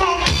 Show me.